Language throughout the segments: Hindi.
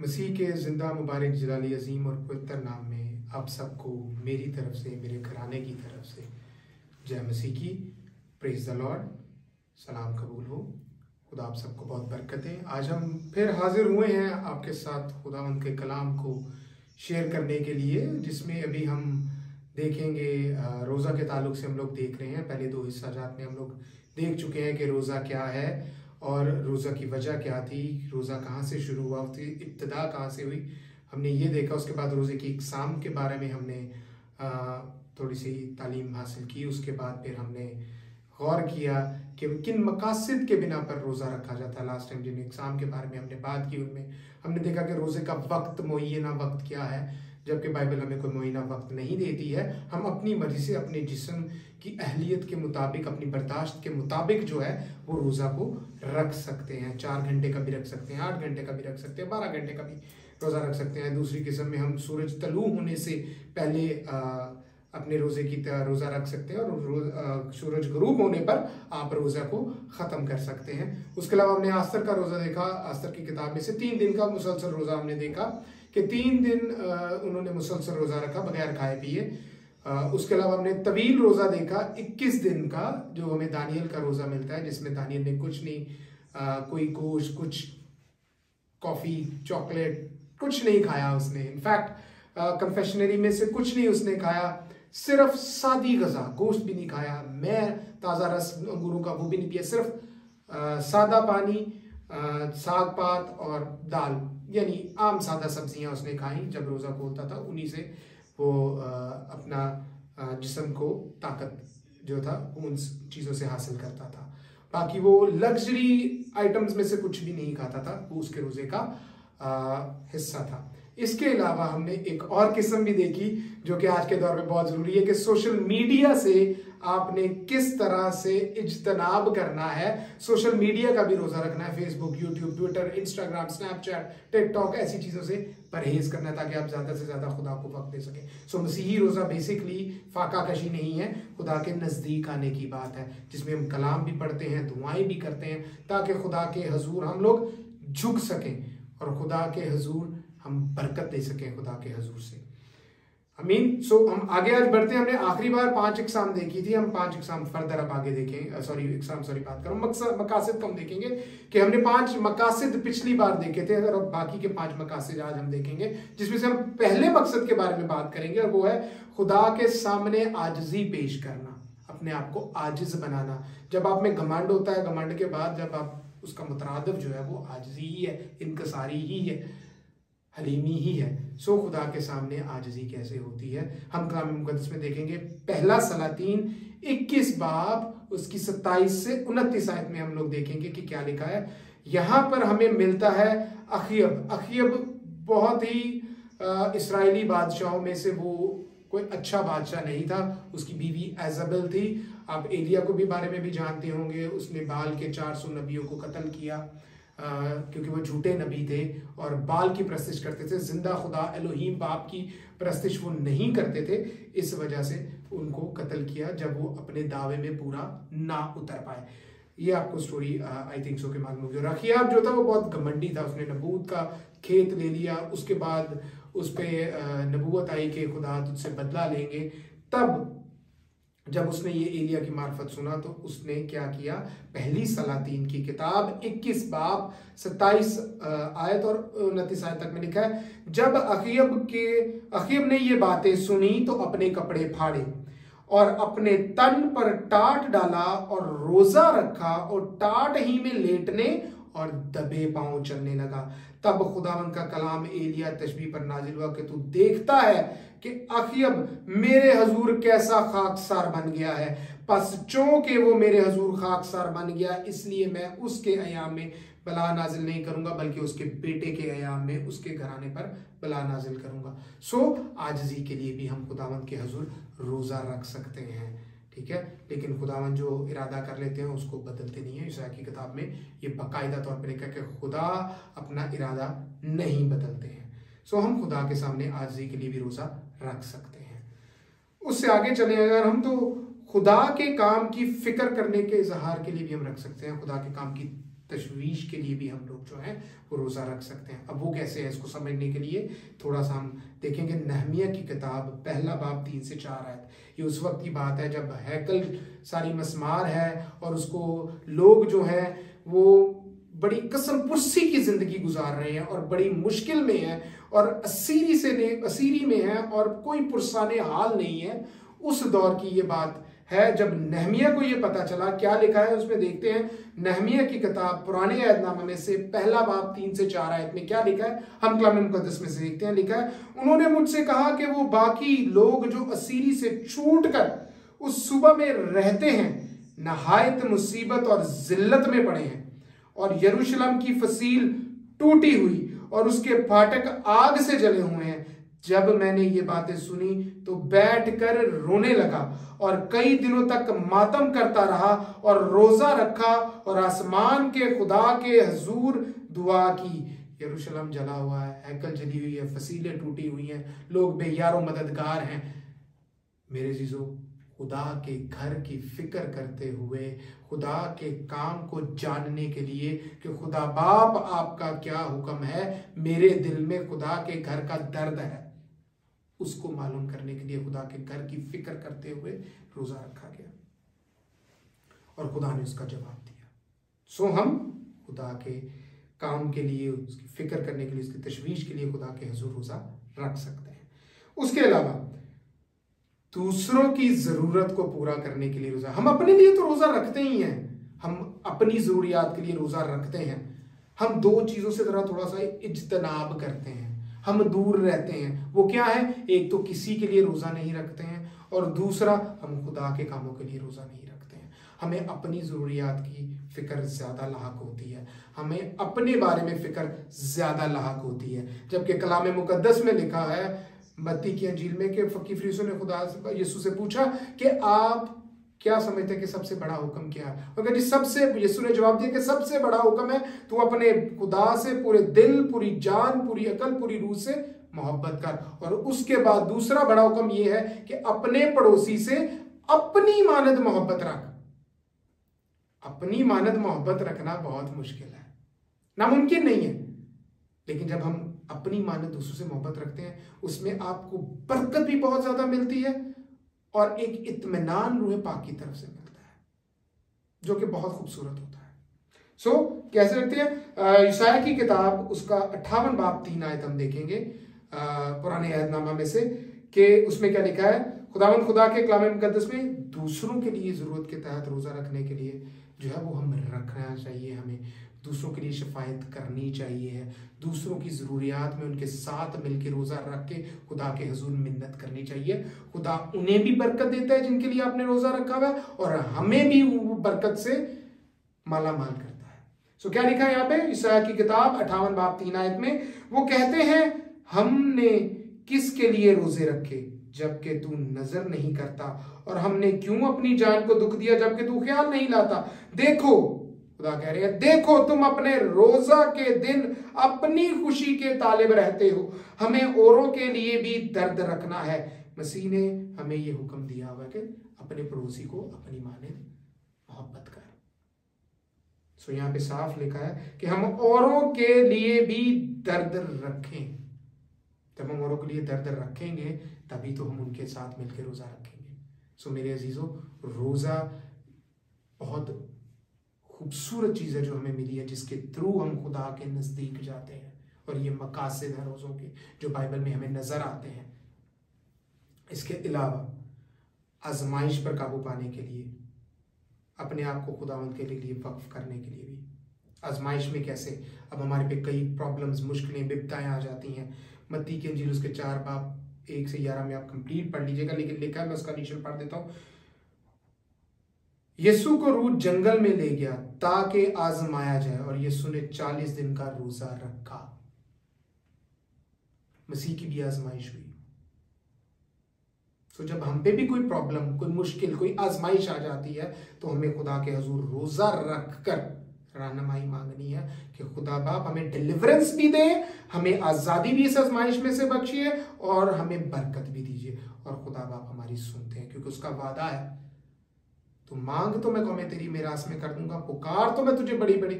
मसीह के ज़िंदा मुबारक जलाली अजीम और पवित्र नाम में आप सबको मेरी तरफ़ से, मेरे घराने की तरफ़ से जय मसीह की। प्रेज द लॉर्ड सलाम कबूल हो। खुदा आप सबको बहुत बरकतें आज हम फिर हाजिर हुए हैं आपके साथ खुदावंद के कलाम को शेयर करने के लिए, जिसमें अभी हम देखेंगे रोज़ा के ताल्लुक से हम लोग देख रहे हैं। पहले दो हिस्सा जात में हम लोग देख चुके हैं कि रोज़ा क्या है। और रोज़ा की वजह क्या थी? रोज़ा कहाँ से शुरू हुआ? उसकी इब्तदा कहाँ से हुई? हमने ये देखा, उसके बाद रोज़े की इकसाम के बारे में हमने थोड़ी सी तालीम हासिल की। उसके बाद फिर हमने गौर किया कि किन मकासद के बिना पर रोज़ा रखा जाता है। लास्ट टाइम जिन एग्ज़ाम के बारे में हमने बात की, उनमें हमने देखा कि रोज़े का वक्त मुयना वक्त क्या है? जबकि बाइबल हमें कोई मुयना वक्त नहीं देती है। हम अपनी मर्ज़ी से अपने जिस्म की अहलियत के मुताबिक अपनी बर्दाश्त के मुताबिक जो है वो रोज़ा को रख सकते हैं। चार घंटे का भी रख सकते हैं आठ घंटे का भी रख सकते हैं बारह घंटे का भी रोज़ा रख सकते हैं। दूसरी किस्म में हम सूरज तलू होने से पहले आ, अपने रोज़े की रोज़ा रख सकते हैं और रोज सूरज गरूब होने पर आप रोज़ा को ख़त्म कर सकते हैं। उसके अलावा हमने आस्तर का रोज़ा देखा आस्तर की किताब में से तीन दिन का मुसलसल रोज़ा हमने देखा कि तीन दिन उन्होंने मुसलसल रोज़ा रखा बगैर खाए पिए उसके अलावा हमने तवील रोज़ा देखा 21 दिन का जो हमें दानियल का रोज़ा मिलता है जिसमें दानियल ने कुछ नहीं अ, कोई गोश्त कुछ कॉफ़ी चॉकलेट कुछ नहीं खाया उसने। इनफैक्ट कन्फेशनरी में से कुछ नहीं उसने खाया सिर्फ़ सादी गज़ा गोश्त भी नहीं खाया। मैं ताज़ा रस अंगूरों का वो भी नहीं पिया सिर्फ़ अ, सादा पानी अ, साग पात और दाल यानी आम सादा सब्ज़ियाँ उसने खाई जब रोज़ा खोलता था उन्हीं से वो अपना जिसम को ताकत जो था, उन चीज़ों से हासिल करता था। बाकी वो लग्जरी आइटम्स में से कुछ भी नहीं खाता था, वो उसके रोज़े का हिस्सा था। इसके अलावा हमने एक और किस्म भी देखी, जो कि आज के दौर में बहुत ज़रूरी है कि सोशल मीडिया से आपने किस तरह से इजतनाब करना है। सोशल मीडिया का भी रोज़ा रखना है Facebook YouTube Twitter Instagram Snapchat TikTok ऐसी चीज़ों से परहेज करना है, ताकि आप ज़्यादा से ज़्यादा खुदा को वक्त दे सकें। सो मसीही रोज़ा बेसिकली फाका कशी नहीं है, खुदा के नज़दीक आने की बात है, जिसमें हम कलाम भी पढ़ते हैं, दुआएँ भी करते हैं, ताकि खुदा के हजूर हम लोग झुक सकें, और खुदा के हजूर हम बरकत दे सकें खुदा के हजूर से। अमीन सो so, हम आगे आज बढ़ते हैं। हमने आखिरी बार पाँच एग्ज़ाम देखी थी। हम पाँच एग्ज़ाम फर्दर अब आगे देखें। सॉरी एग्ज़ाम सॉरी बात करूँ। मकसद को हम देखेंगे कि हमने पाँच मकासद पिछली बार देखे थे और अब बाकी के पाँच मकासद आज हम देखेंगे जिसमें से हम पहले मकसद के बारे में बात करेंगे और वो है खुदा के सामने आजजी पेश करना अपने आप को आजिज बनाना। जब आप में घमंड होता है घमंड के बाद जब आप उसका मुतरादफ जो है वो आजजी ही है इनकसारी ही है। हलीमी ही है। सो खुदा के सामने आजजी कैसे होती है? हम कलाम मुकदस में देखेंगे, पहला सलातीन 21 बाब, उसकी 27 से 29 आयत में हम लोग देखेंगे कि क्या लिखा है। यहाँ पर हमें मिलता है अखियब। अखियब बहुत ही इसराइली बादशाहों में से वो कोई अच्छा बादशाह नहीं था। उसकी बीवी एजबल थी। आप एलिया को भी बारे में भी जानते होंगे। उसने बाल के 400 नबियों को कत्ल किया। क्योंकि वो झूठे नबी थे और बाल की प्रस्तिश करते थे। ज़िंदा खुदा, एलोहीम बाप की प्रस्तिश वो नहीं करते थे। इस वजह से उनको कत्ल किया, जब वो अपने दावे में पूरा ना उतर पाए। ये आपको स्टोरी आई थिंक सो के मालूम होगी। रखियाब जो था, वो बहुत घमंडी था। उसने नबूत का खेत ले लिया। उसके बाद उस पर नबूत आई कि खुदा तुझसे बदला लेंगे। तब जब उसने ये एलिया की मार्फत सुना तो उसने क्या किया? पहली सलातीन की किताब 21 बाब 27 आयत और उनतीस आयत तक में लिखा है। जब अखियब के, अखियब ने ये बातें सुनी तो अपने कपड़े फाड़े और अपने तन पर टाट डाला और रोजा रखा और टाट ही में लेटने और दबे पाँव चलने लगा। तब खुदावन का कलाम एलिया तशबी पर नाजिल हुआ कि तू देखता है कि अखियब मेरे हजूर कैसा खाकसार बन गया है? पस चौंके वो मेरे हजूर खाकसार बन गया, इसलिए मैं उसके अयाम में बला नाजिल नहीं करूँगा, बल्कि उसके बेटे के अयाम में, उसके घराने पर बला नाजिल करूँगा। सो आजजी के लिए भी हम खुदावंत के हजूर रोज़ा रख सकते हैं, ठीक है? लेकिन खुदावन जो इरादा कर लेते हैं, उसको बदलते नहीं है। ईसा की किताब में ये बाकायदा तौर पर लिखा कि खुदा अपना इरादा नहीं बदलते हैं। सो हम खुदा के सामने आजजी के लिए भी रोज़ा रख सकते हैं। उससे आगे चले अगर हम तो खुदा के काम की फ़िक्र करने के इजहार के लिए भी हम रख सकते हैं, खुदा के काम की तशवीश के लिए भी हम लोग जो है, वो रोज़ा रख सकते हैं। अब वो कैसे है, इसको समझने के लिए थोड़ा सा हम देखेंगे। नहमिया की किताब, पहला बाब तीन से चार आयत। ये उस वक्त की बात है जब हैकल सारी मसमार है और उसको लोग जो है, वो बड़ी कसम पुरसी की ज़िंदगी गुजार रहे हैं और बड़ी मुश्किल में है और असीरी से ने असीरी में है और कोई पुरसाने हाल नहीं है। उस दौर की ये बात है, जब नहमिया को ये पता चला, क्या लिखा है उसमें देखते हैं। नहमिया की किताब पुराने आयतनामा में से पहला बाप तीन से चार आयत में क्या लिखा है? हम कलाम मुकदस में से देखते हैं, लिखा है, उन्होंने मुझसे कहा कि वो बाकी लोग जो असीरी से छूट कर उस सुबह में रहते हैं, नहायत मुसीबत और जिल्लत में पड़े हैं। और यरूशलेम की फसील टूटी हुई और उसके फाटक आग से जले हुए हैं। जब मैंने ये बातें सुनी तो बैठकर रोने लगा और कई दिनों तक मातम करता रहा और रोजा रखा और आसमान के खुदा के हजूर दुआ की। यरूशलेम जला हुआ है, हैकल जली हुई है, फसीलें टूटी हुई हैं, लोग बेयारो मददगार हैं। मेरे जीजो खुदा के घर की फ़िक्र करते हुए, खुदा के काम को जानने के लिए कि खुदा बाप आपका क्या हुक्म है, मेरे दिल में खुदा के घर का दर्द है। उसको मालूम करने के लिए खुदा के घर की फ़िक्र करते हुए रोजा रखा गया। और खुदा ने उसका जवाब दिया। सो हम खुदा के काम के लिए, उसकी फ़िक्र करने के लिए, उसकी तशवीश के लिए खुदा के हजूर रोजा रख सकते हैं। उसके अलावा दूसरों की ज़रूरत को पूरा करने के लिए रोजा हम अपने लिए तो रोजा रखते ही हैं। हम अपनी जरूरियात के लिए रोजा रखते हैं। हम दो चीज़ों से जरा थोड़ा सा इजतनाब करते हैं। हम दूर रहते हैं। वो क्या है? एक तो किसी के लिए रोजा नहीं रखते हैं और दूसरा, हम खुदा के कामों के लिए रोजा नहीं रखते हैं। हमें अपनी जरूरियात की फ़िक्र ज़्यादा लाक होती है। हमें अपने बारे में फ़िक्र ज़्यादा लाक होती है। जबकि कलाम मुकदस में लिखा है मत्ती की अंजील में कि फकी फ्रीसो ने खुदा यीशु से पूछा कि आप क्या समझते हैं कि सबसे बड़ा हुक्म क्या है? अगर जी, सबसे यीशु ने जवाब दिया कि सबसे बड़ा हुक्म है, तू अपने खुदा से, पूरे दिल, पूरी जान, पूरी अकल, पूरी रूह से मोहब्बत कर। और उसके बाद दूसरा बड़ा हुक्म यह है कि अपने पड़ोसी से अपनी मानद मोहब्बत रख। अपनी मानद मोहब्बत रखना बहुत मुश्किल है। नामुमकिन नहीं है। लेकिन जब हम अपनी मानद दूसरों से मोहब्बत रखते हैं उसमें आपको बरकत भी बहुत ज़्यादा मिलती है और एक इतमान रूह पाक की तरफ़ से मिलता है जो कि बहुत खूबसूरत होता है। सो so, कैसे रखते हैं? ईसाया की किताब उसका अट्ठावन बाप तीन आयत हम देखेंगे पुराने अहदनामा में से कि उसमें क्या लिखा है? खुदावन खुदा के कलाम मुकदस में दूसरों के लिए ज़रूरत के तहत रोज़ा रखने के लिए जो है वो हम रखना चाहिए हमें। दूसरों के लिए शिफायत करनी चाहिए दूसरों की ज़रूरियात में उनके साथ मिलकर रोज़ा रख के खुदा के हजूर मिन्नत करनी चाहिए। खुदा उन्हें भी बरकत देता है जिनके लिए आपने रोज़ा रखा हुआ है और हमें भी वो बरकत से माला माल करता है। सो क्या लिखा है यहाँ पे? ईसा की किताब, अठावन बाप तीन आयत में, वो कहते हैं, हमने किसके लिए रोज़े रखे जबकि तू नज़र नहीं करता? और हमने क्यों अपनी जान को दुख दिया जबकि तू ख्याल नहीं लाता? देखो खुदा कह रहे हैं, देखो, तुम अपने रोजा के दिन अपनी खुशी के तालिब रहते हो। हमें औरों के लिए भी दर्द रखना है। मसीह ने हमें यह हुक्म दिया हुआ कि अपने पड़ोसी को अपनी माने मोहब्बत कर। सो यहाँ पे साफ़ लिखा है कि हम औरों के लिए भी दर्द रखें। जब हम औरों के लिए दर्द रखेंगे, तभी तो हम उनके साथ मिलकर रोजा रखेंगे। सो मेरे अजीजों, रोजा बहुत खूबसूरत चीज़ है जो हमें मिली है, जिसके थ्रू हम खुदा के नज़दीक जाते हैं और ये मकासद है रोज़ों के, जो बाइबल में हमें नज़र आते हैं। इसके अलावा आजमाइश पर काबू पाने के लिए, अपने आप को खुदावंत के लिए वक्फ करने के लिए भी। आजमाइश में कैसे? अब हमारे पे कई प्रॉब्लम्स मुश्किलें विपताएँ आ जाती हैं। मत्ती के अंजील उसके चार बाप, एक से ग्यारह में आप कंप्लीट पढ़ लीजिएगा, लेकिन लिखा है मैं उसका नीचे पढ़ देता हूँ। यीशु को रूह जंगल में ले गया ताकि आजमाया जाए और यीशु ने चालीस दिन का रोजा रखा। मसीह की भी आजमाइश हुई। तो जब हम पे भी कोई प्रॉब्लम कोई मुश्किल, कोई आजमाइश आ जाती है तो हमें खुदा के हजूर रोजा रख कर रहनमाई मांगनी है कि खुदा बाप हमें डिलीवरेंस भी दे, हमें आज़ादी भी इस आजमाइश में से बख्शिए और हमें बरकत भी दीजिए और खुदा बाप हमारी सुनते हैं, क्योंकि उसका वादा है तो मांग तो मैं कौमे तेरी मेरास में कर दूँगा, पुकार तो मैं तुझे बड़ी बड़ी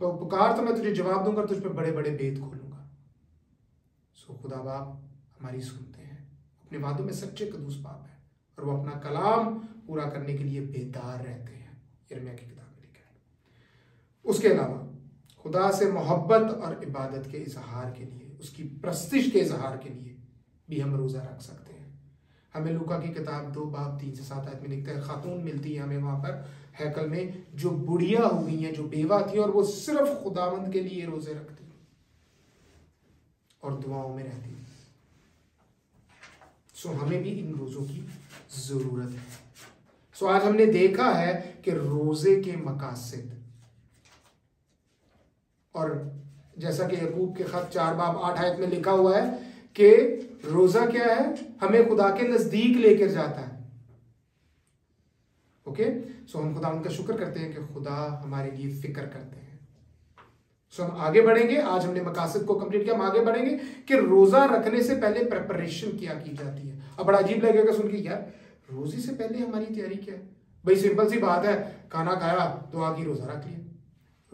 पुकार तो मैं तुझे जवाब दूँगा, तुझ पर बड़े बड़े भेद खोलूँगा। सो खुदा बाप, हमारी सुनते हैं। अपने वादों में सच्चे कदूस बाप है, और वो अपना कलाम पूरा करने के लिए बेदार रहते हैं। यरमिया की किताब में लिखा है। उसके अलावा, खुदा से मोहब्बत और इबादत के इजहार के लिए, उसकी प्रस्तिश के इजहार के लिए भी हम रोज़ा रख सकते हैं। हमें लुका की किताब दो बाप तीन से सात आदमी लिखते हैं, खातून मिलती है हमें वहाँ पर हैकल में, जो बुढ़िया हो गई हैं, जो बेवा थी, और वो सिर्फ़ खुदावंद के लिए रोज़े रखती और दुआओं में रहती सो हमें भी इन रोजों की ज़रूरत है। सो आज हमने देखा है कि रोज़े के मकासद और जैसा कि यकूब के खत चार बाब आठ आयत में लिखा हुआ है कि रोजा क्या है? हमें खुदा के नज़दीक लेकर जाता है। ओके सो हम खुदा उनका शुक्र करते हैं कि खुदा हमारे लिए फ़िक्र करते हैं। सो हम आगे बढ़ेंगे। आज हमने मकासद को कंप्लीट किया। हम आगे बढ़ेंगे कि रोजा रखने से पहले प्रेपरेशन क्या की जाती है। अब बड़ा अजीब लगेगा सुन के, यार, रोज़े से पहले हमारी तैयारी क्या है? भाई सिंपल सी बात है। खाना खाया तो आगे रोजा रख लिया।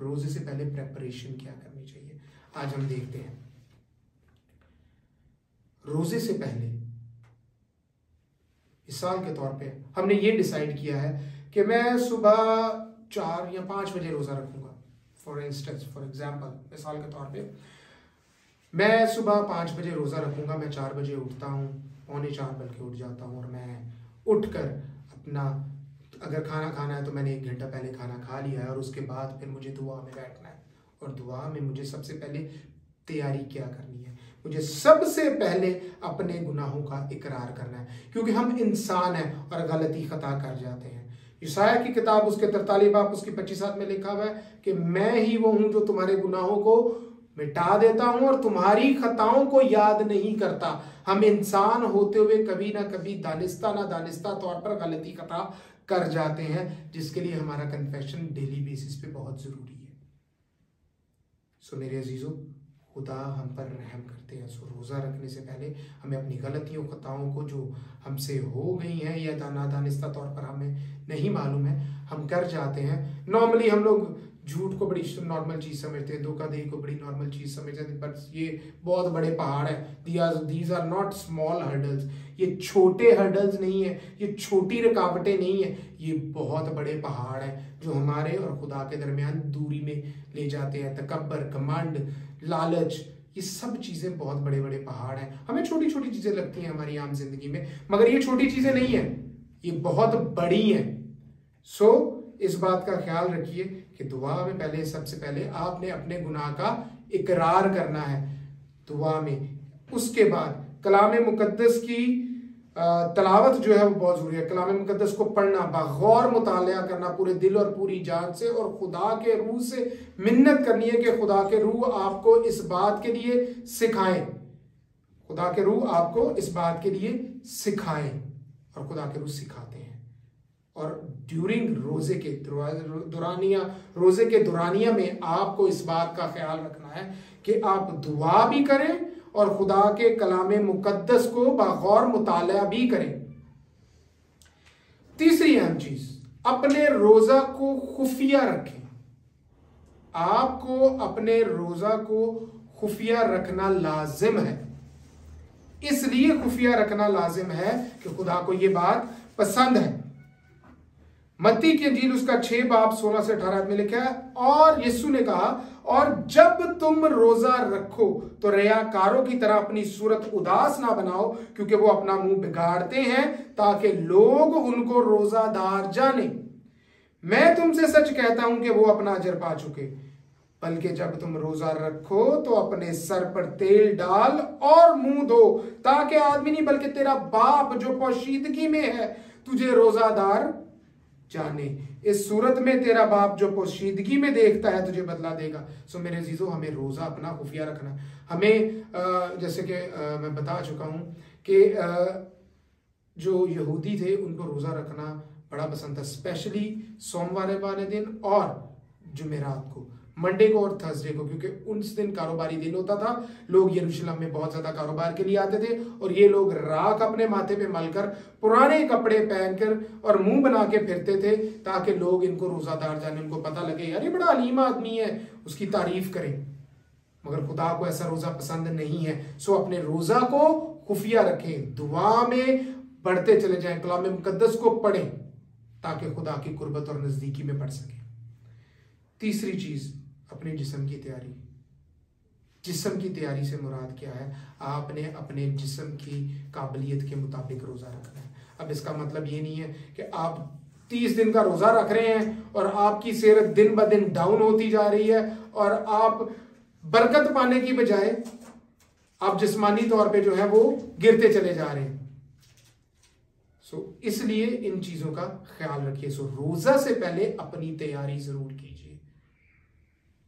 रोज़े से पहले प्रेपरेशन क्या करनी चाहिए? आज हम देखते हैं। रोज़े से पहले। मिसाल के तौर पे हमने ये डिसाइड किया है कि मैं सुबह चार या पाँच बजे रोजा रखूँगा। फॉर इंस्टेंस फॉर एग्ज़ाम्पल मिसाल के तौर पे मैं सुबह पाँच बजे रोजा रखूँगा, मैं चार बजे उठता हूँ, पौने चार बल्कि उठ जाता हूँ और मैं उठकर अपना, अगर खाना खाना है तो मैंने एक घंटा पहले खाना खा लिया है और उसके बाद फिर मुझे दुआ में बैठना है। और दुआ में मुझे सबसे पहले तैयारी क्या करनी है? मुझे सबसे पहले अपने गुनाहों का इकरार करना है, क्योंकि हम इंसान हैं और गलती खता कर जाते हैं। ईसाया की किताब उसके तरतालीस, बाप उसकी पच्चीस में लिखा हुआ है कि मैं ही वो हूँ जो तुम्हारे गुनाहों को मिटा देता हूँ और तुम्हारी खताओं को याद नहीं करता। हम इंसान होते हुए कभी ना कभी दानिस्ता ना दानिस्ता तौर पर गलती खता कर जाते हैं, जिसके लिए हमारा कन्फेशन डेली बेसिस पे बहुत ज़रूरी है। सो मेरे अजीजों खुदा हम पर रहम करते हैं। सो रोज़ा रखने से पहले हमें अपनी गलतियों, खताओं को जो हमसे हो गई हैं या दाना दानिस्ता तौर पर हमें नहीं मालूम है, हम कर जाते हैं। नॉर्मली हम लोग झूठ को बड़ी नॉर्मल चीज़ समझते हैं, धोखाधड़ी को बड़ी नॉर्मल चीज़ समझते हैं बट ये बहुत बड़े पहाड़ है। These are not small hurdles ये छोटे हर्डल्स नहीं है, ये छोटी रुकावटें नहीं है। ये बहुत बड़े पहाड़ हैं जो हमारे और खुदा के दरमियान दूरी में ले जाते हैं। तकबर कमांड लालच ये सब चीज़ें बहुत बड़े बड़े पहाड़ हैं। हमें छोटी छोटी चीज़ें लगती हैं हमारी आम ज़िंदगी में मगर ये छोटी चीज़ें नहीं है ये बहुत बड़ी हैं। सो so, इस बात का ख्याल रखिए कि दुआ में पहले सबसे पहले आपने अपने गुनाह का इकरार करना है। दुआ में उसके बाद कलाम मुकद्दस की तलावत जो है वो बहुत ज़रूरी है। कलाम मुकद्दस को पढ़ना, बगौर मुताल करना पूरे दिल और पूरी जान से और खुदा के रूह से मिन्नत करनी है कि खुदा के रूह आपको इस बात के लिए सिखाए। खुदा के रूह आपको इस बात के लिए सिखाए और खुदा के रूह सिखाते हैं। और ड्यूरिंग रोज़े के दुरानिया, रोज़े के दुरानिया में आपको इस बात का ख्याल रखना है कि आप दुआ भी करें और खुदा के कलाम मुकदस को बगौर मुताल भी करें। तीसरी अहम चीज़, अपने रोजा को खुफिया रखें। आपको अपने रोजा को खुफिया रखना लाजिम है। इसलिए खुफिया रखना लाजिम है कि खुदा को यह बात पसंद है। मत्ती की अंजील उसका छह बाप सोलह से अठारह में लिखा है, और यीशु ने कहा और जब तुम रोजा रखो तो रयाकारों की तरह अपनी सूरत उदास ना बनाओ, क्योंकि वो अपना मुँह बिगाड़ते हैं, ताकि लोग उनको रोजादार जाने। मैं तुमसे सच कहता हूँ कि वो अपना अजर पा चुके। बल्कि जब तुम रोजा रखो तो अपने सर पर तेल डाल और मुँह धो, ताकि आदमी नहीं, बल्कि तेरा बाप जो पोशीदगी में है, तुझे रोजादार जाने। इस सूरत में तेरा बाप जो पोशीदगी में देखता है तुझे बदला देगा। सो मेरे जीजो हमें रोज़ा अपना खुफिया रखना। हमें जैसे कि मैं बता चुका हूँ कि जो यहूदी थे, उनको रोज़ा रखना बड़ा पसंद था, स्पेशली सोमवार वाले दिन और जुमेरात को। मंडे को और थर्सडे को, क्योंकि उस दिन कारोबारी दिन होता था। लोग यरूशलेम में बहुत ज़्यादा कारोबार के लिए आते थे और ये लोग राख अपने माथे पे मलकर पुराने कपड़े पहनकर और मुँह बना के फिरते थे, ताकि लोग इनको रोजादार जाने, उनको पता लगे, अरे, बड़ा अलीम आदमी है, उसकी तारीफ़ करें। मगर खुदा को ऐसा रोजा पसंद नहीं है। सो अपने रोजा को खुफिया रखें, दुआ में बढ़ते चले जाएँ, कलाम मुकद्दस को पढ़ें, ताकि खुदा की कुर्बत और नजदीकी में बढ़ सके। तीसरी चीज़ अपने जिसम की तैयारी। जिसम की तैयारी से मुराद क्या है? आपने अपने जिसम की काबिलियत के मुताबिक रोजा रखना है। अब इसका मतलब ये नहीं है कि आप तीस दिन का रोजा रख रहे हैं और आपकी सेहत दिन ब दिन डाउन होती जा रही है और आप बरकत पाने की बजाय आप जिस्मानी तौर पे जो है वो गिरते चले जा रहे हैं। सो so, इसलिए इन चीज़ों का ख्याल रखिए। सो रोजा से पहले अपनी तैयारी ज़रूर कीजिए।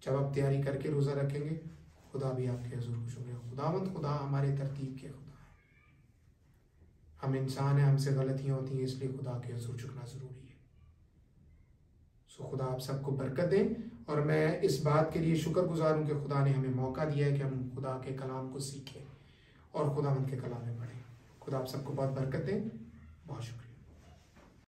जब आप तैयारी करके रोजा रखेंगे, खुदा भी आपके हजूर खुश होंगे खुदावंत खुदा हमारे तरतीब के खुदा है। हम इंसान हैं, हमसे गलतियाँ होती हैं, इसलिए खुदा के हजूर झुकना ज़रूरी है। सो खुदा आप सबको बरकत दें और मैं इस बात के लिए शुक्र गुजार हूँ कि खुदा ने हमें मौका दिया है कि हम खुदा के कलाम को सीखें और खुदा के कलाम में पढ़ें खुदा आप सबको बहुत बरकत दें। बहुत शुक्रिया।